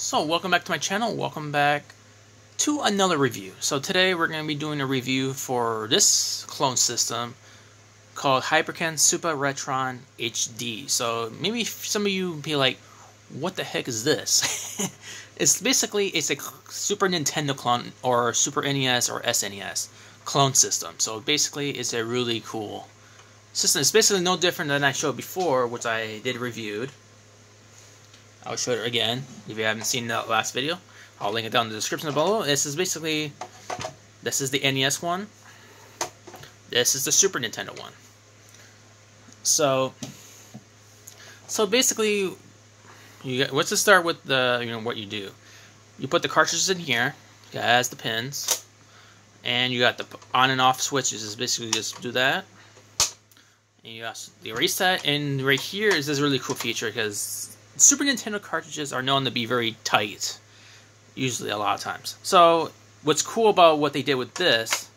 So, welcome back to my channel. Welcome back to another review. So today we're going to be doing a review for this clone system called Hyperkin SupaRetron HD. So maybe some of you be like, what the heck is this? it's basically, it's a Super Nintendo clone or Super NES or SNES clone system. So basically it's a really cool system. It's basically no different than I showed before, which I did reviewed. I'll show it again if you haven't seen that last video. I'll link it down in the description below. This is basically, this is the NES one. This is the Super Nintendo one. So, so basically, you get, let's just start with the, you know, what you do. You put the cartridges in here, as the pins, and you got the on and off switches. Is basically just do that. And you got the reset, and right here is this really cool feature because Super Nintendo cartridges are known to be very tight, usually a lot of times. So what's cool about what they did with this,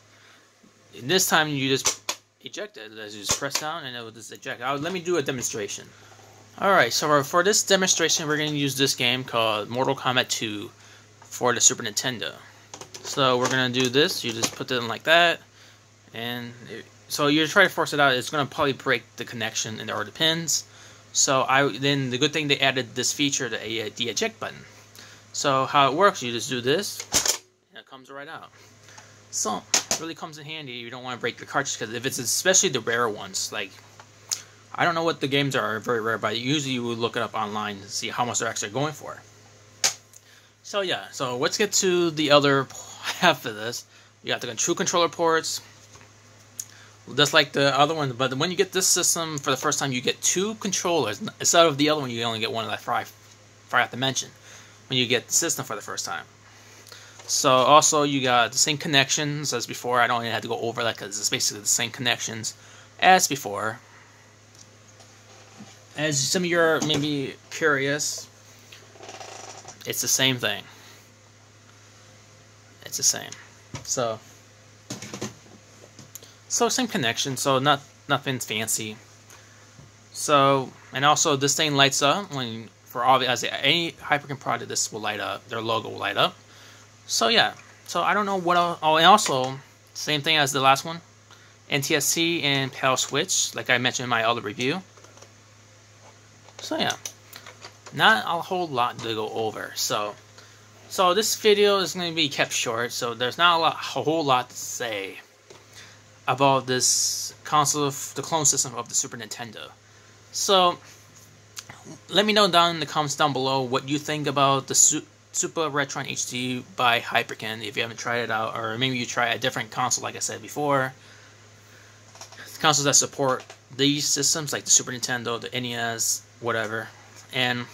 this time you just eject it, As you just press down and it will just eject. I'll, let me do a demonstration. Alright, so for this demonstration we're going to use this game called Mortal Kombat 2 for the Super Nintendo. So we're going to do this, you just put it in like that, and it, so you try to force it out, it's going to probably break the connection in the, or the pins. So I then the good thing they added this feature, the, uh, the eject button. So how it works, you just do this, and it comes right out. So really comes in handy. You don't want to break the cartridge because if it's especially the rare ones, like I don't know what the games are very rare, but usually you would look it up online to see how much they're actually going for. So yeah, so let's get to the other half of this. You got the true controller ports, just like the other one. But when you get this system for the first time, you get two controllers instead of the other one. You only get one. Of that I forgot to mention when you get the system for the first time. So also you got the same connections as before. I don't even have to go over that because it's basically the same connections as before. As some of you are maybe curious, it's the same thing. It's the same. So so same connection, so not nothing fancy. So and also this thing lights up when for obvious any Hyperkin product this will light up, their logo will light up. So yeah, so I don't know what else. Oh, and also same thing as the last one, NTSC and PAL switch, like I mentioned in my other review. So yeah, not a whole lot to go over. So, so this video is going to be kept short. So there's not a, lot, a whole lot to say about this console of the clone system of the Super Nintendo. So let me know down in the comments down below what you think about the Su SupaRetron HD by Hyperkin if you haven't tried it out, or maybe you try a different console like I said before. Consoles that support these systems like the Super Nintendo, the NES, whatever. And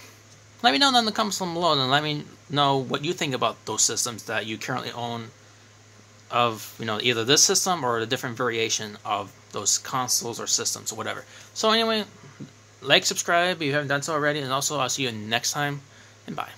let me know down in the comments down below and let me know what you think about those systems that you currently own of you know either this system or a different variation of those consoles or systems or whatever. So anyway, like, subscribe if you haven't done so already, and also I'll see you next time, and bye.